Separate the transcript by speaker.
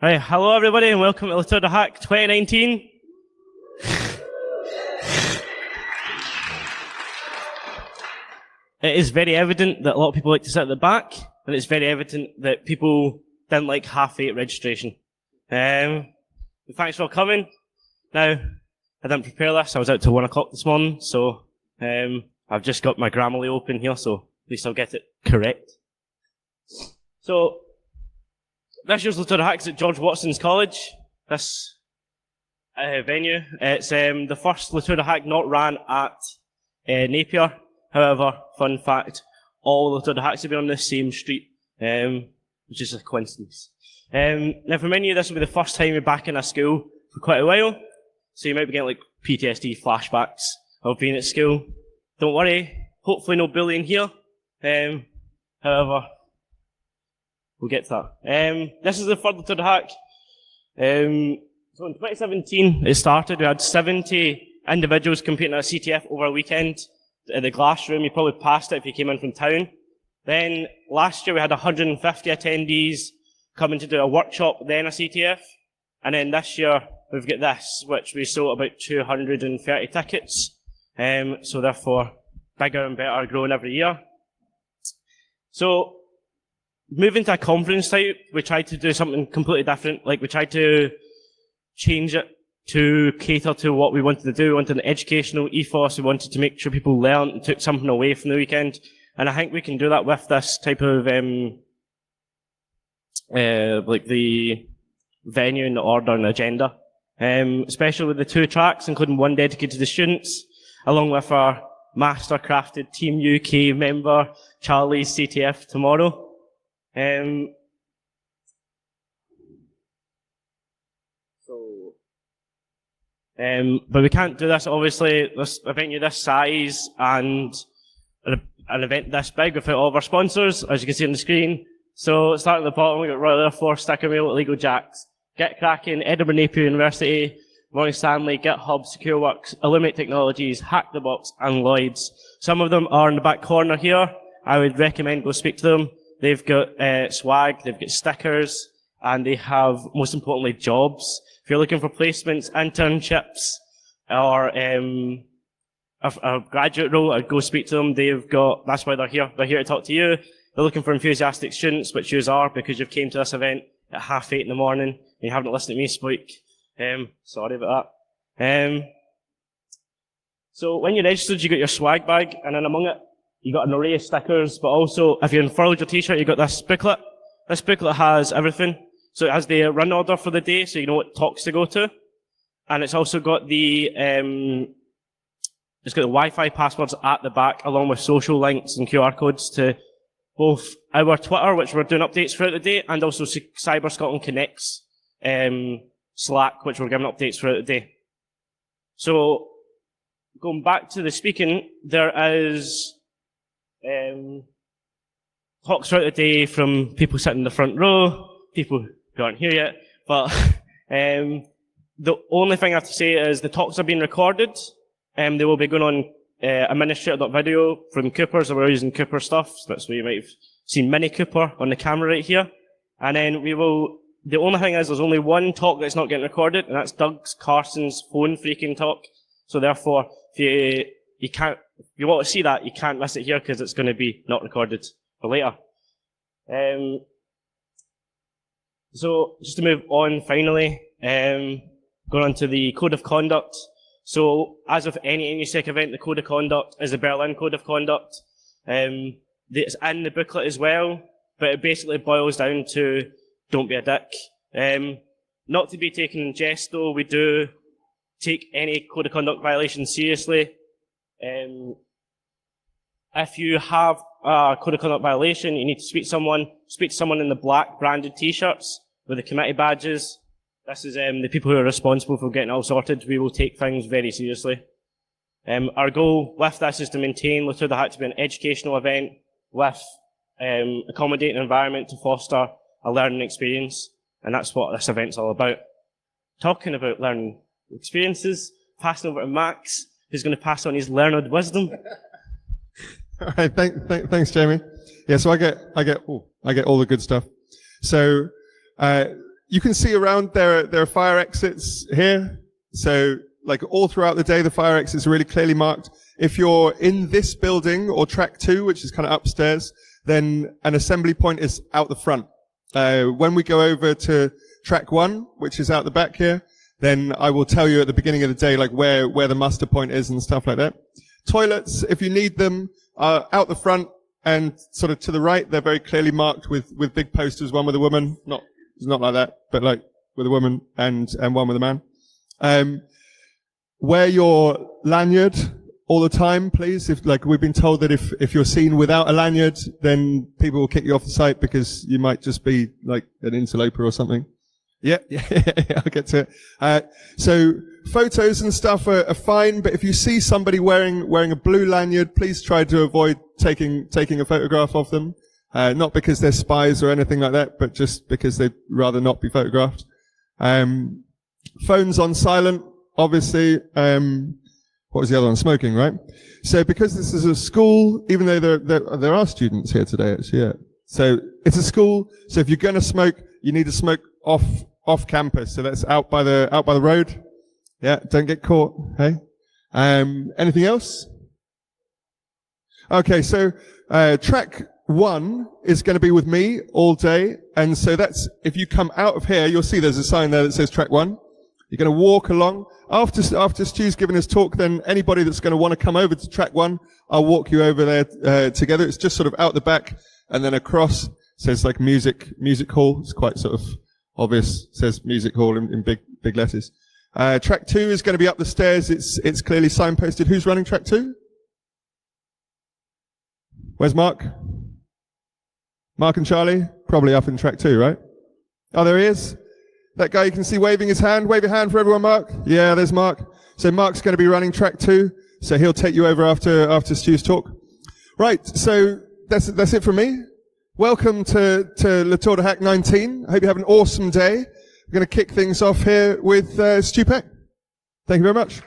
Speaker 1: Right, hello everybody and welcome to Le Tour Hack 2019. it is very evident that a lot of people like to sit at the back, and it's very evident that people didn't like half eight registration. Um, thanks for coming. Now, I didn't prepare this. I was out till one o'clock this morning, so um, I've just got my Grammarly open here, so at least I'll get it correct. So, this year's Le Tour Hacks at George Watson's College. This uh, venue. It's um, the first Le Tour Hack not ran at uh, Napier. However, fun fact, all Le Tour Hacks have been on the same street, um, which is a coincidence. Um, now, for many of you, this will be the first time you're back in a school for quite a while, so you might be getting like PTSD flashbacks of being at school. Don't worry, hopefully no bullying here. Um, however, we'll get to that. Um, this is the further third Le Tour Hack. Um, so in 2017, it started. We had 70 individuals competing at a CTF over a weekend at the glass room. You probably passed it if you came in from town. Then last year we had 150 attendees coming to do a workshop, then a CTF. And then this year we've got this, which we sold about 230 tickets. Um, so therefore, bigger and better, growing every year. So moving to a conference type, we tried to do something completely different. Like we tried to change it to cater to what we wanted to do. We wanted an educational ethos. We wanted to make sure people learned and took something away from the weekend. And I think we can do that with this type of, um, uh, like the venue and the order and agenda. Um, especially with the two tracks, including one dedicated to the students, along with our master crafted Team UK member, Charlie's CTF tomorrow. Um, so, um, but we can't do this, obviously, this event venue this size and an, event this big without all of our sponsors, as you can see on the screen. So, starting at the bottom, we've got Royal Air Force, Sticker Mule, Lego Jacks, Get Cracking, Edinburgh Napier University, Morgan Stanley, GitHub, SecureWorks, Illuminate Technologies, Hack the Box, and Lloyds. Some of them are in the back corner here. I would recommend go speak to them. They've got uh, swag, they've got stickers, and they have, most importantly, jobs. If you're looking for placements, internships, or um, a, a, graduate role, I'd go speak to them. They've got, that's why they're here. They're here to talk to you. They're looking for enthusiastic students, which you are because you've came to this event at half eight in the morning and you haven't listened to me speak. Um, sorry about that. Um, so when you're registered, you got your swag bag, and then among it, you got an array of stickers, but also if you unfurled your t-shirt, you got this booklet. This booklet has everything. So it has the run order for the day, so you know what talks to go to. And it's also got the, um, it's got the Wi-Fi passwords at the back, along with social links and QR codes to both our Twitter, which we're doing updates throughout the day, and also Cyber Scotland Connects, um, Slack, which we're giving updates throughout the day. So, going back to the speaking, there is um, talks throughout the day from people sitting in the front row, people who aren't here yet, but um, the only thing I have to say is the talks are being recorded. Um, they will be going on uh, administrator.video from Cooper's, so we're using Cooper stuff, so that's where you might have seen Mini Cooper on the camera right here. And then we will, the only thing is there's only one talk that's not getting recorded, and that's Doug's Carson's phone phreaking talk. So therefore, if you, you can't, if you want to see that, you can't miss it here because it's going to be not recorded for later. Um, so just to move on finally, um, going on to the code of conduct. So as with any ENUSEC event, the code of conduct is the Berlin Code of Conduct. Um, it's in the booklet as well, but it basically boils down to don't be a dick. Um, not to be taken in jest though, we do take any code of conduct violation seriously. Um, if you have a code of conduct violation, you need to speak to someone, speak to someone in the black branded t-shirts with the committee badges. This is um, the people who are responsible for getting all sorted. We will take things very seriously. Um, our goal with this is to maintain Le Tour Du Hack to be an educational event with um, accommodating environment to foster a learning experience, and that's what this event's all about. Talking about learning experiences, passing over to Max, who's going to pass on his learned wisdom.
Speaker 2: all right, thank, thank, thanks, Jamie. Yeah, so I get, I get, oh, I get all the good stuff. So Uh, you can see around there, there are fire exits here. So like all throughout the day, the fire exits are really clearly marked. If you're in this building or track two, which is kind of upstairs, then an assembly point is out the front. Uh, when we go over to track one, which is out the back here, then I will tell you at the beginning of the day, like where, where the muster point is and stuff like that. Toilets, if you need them, are out the front and sort of to the right. They're very clearly marked with, with big posters, one with a woman, not, not like that, but like with a woman and, and one with a man. Um, wear your lanyard all the time, please. If like we've been told that if, if you're seen without a lanyard, then people will kick you off the site because you might just be like an interloper or something. Yeah, yeah, yeah, I'll get to it. Uh, so photos and stuff are, are, fine, but if you see somebody wearing wearing a blue lanyard, please try to avoid taking taking a photograph of them. Uh, not because they're spies or anything like that, but just because they'd rather not be photographed. Um, phones on silent, obviously. Um, what was the other one? Smoking, right? So because this is a school, even though there, there, there are students here today, actually, yeah. So it's a school. So if you're going to smoke, you need to smoke off off campus. So that's out by the, out by the road. Yeah. Don't get caught. Hey. Um, anything else? Okay. So, uh, track one is going to be with me all day. And so that's, if you come out of here, you'll see there's a sign there that says track one. You're going to walk along. After, after Stu's given his talk, then anybody that's going to want to come over to track one, I'll walk you over there, uh, together. It's just sort of out the back and then across. So it's like music, music hall. It's quite sort of obvious, says music hall in, in big, big letters. Uh, track two is going to be up the stairs. It's, it's clearly signposted. Who's running track two? Where's Mark? Mark and Charlie? Probably up in track two, right? Oh, there he is. That guy you can see waving his hand. Wave your hand for everyone, Mark. Yeah, there's Mark. So Mark's going to be running track two. So he'll take you over after, after Stu's talk. Right. So that's, that's it for me. Welcome to, to de Hack 19. I hope you have an awesome day. We're going to kick things off here with uh, Stu Peck. Thank you very much.